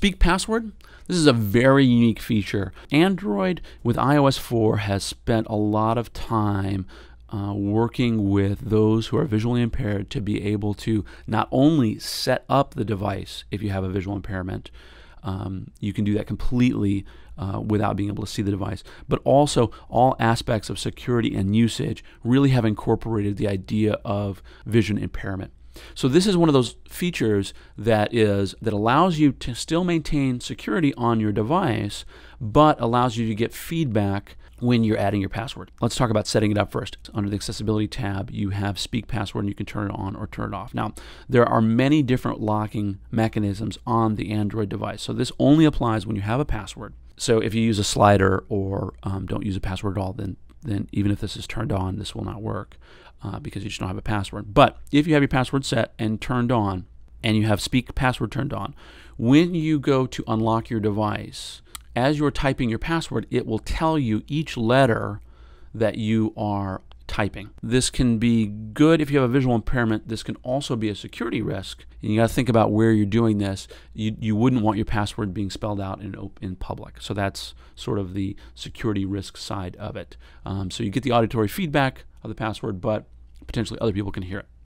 Speak password. This is a very unique feature. Android with iOS 4 has spent a lot of time uh, working with those who are visually impaired to be able to not only set up the device if you have a visual impairment, um, you can do that completely uh, without being able to see the device. But also, all aspects of security and usage really have incorporated the idea of vision impairment. So this is one of those features that is that allows you to still maintain security on your device, but allows you to get feedback when you're adding your password. Let's talk about setting it up first. Under the accessibility tab, you have speak password and you can turn it on or turn it off. Now, there are many different locking mechanisms on the Android device. So this only applies when you have a password. So if you use a slider or um, don't use a password at all, then then even if this is turned on, this will not work uh, because you just don't have a password. But if you have your password set and turned on, and you have speak password turned on, when you go to unlock your device, as you're typing your password, it will tell you each letter that you are typing. This can be good if you have a visual impairment. This can also be a security risk. And you got to think about where you're doing this. You, you wouldn't want your password being spelled out in, in public. So that's sort of the security risk side of it. Um, so you get the auditory feedback of the password, but potentially other people can hear it.